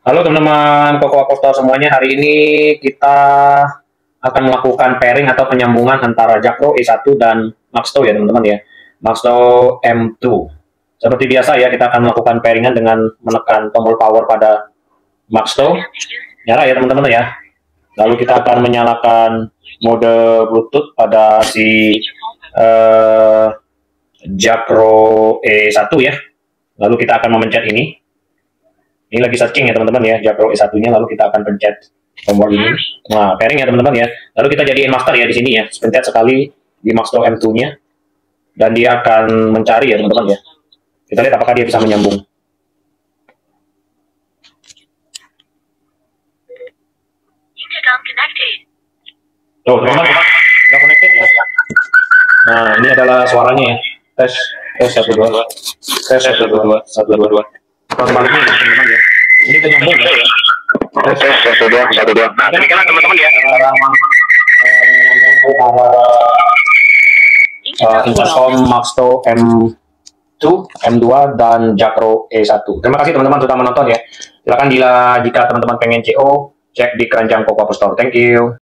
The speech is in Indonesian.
Halo teman-teman Koko Apostol semuanya, hari ini kita akan melakukan pairing atau penyambungan antara Jakro E1 dan Maxto ya teman-teman ya. Maxto M2. Seperti biasa ya, kita akan melakukan pairingan dengan menekan tombol power pada Maxto. Nyala ya teman-teman ya. Lalu kita akan menyalakan mode Bluetooth pada si uh, Jakro E1 ya. Lalu kita akan memencet ini ini lagi searching ya teman-teman ya, Jakro E1-nya lalu kita akan pencet tombol ini. Nah, pairing ya teman-teman ya. Lalu kita jadiin master ya di sini ya. Pencet sekali di master M2-nya dan dia akan mencari ya teman-teman ya. Kita lihat apakah dia bisa menyambung. Tuh, teman-teman, ya. kita connected ya. Nah, ini adalah suaranya ya. Tes, tes 1, 2, tes 1, 2, 1, 2, 2. Ini teman-teman ya. Ya. Satu dua, satu dua. Nah, kan teman-teman ya. Eh, eh, uh, Intercom Maxto M2, M2 dan Jakro E1. Terima kasih teman-teman sudah menonton ya. Silakan bila jika teman-teman pengen CO, cek di keranjang koko Store. Thank you.